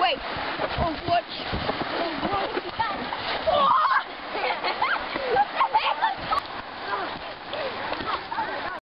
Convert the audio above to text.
Wait.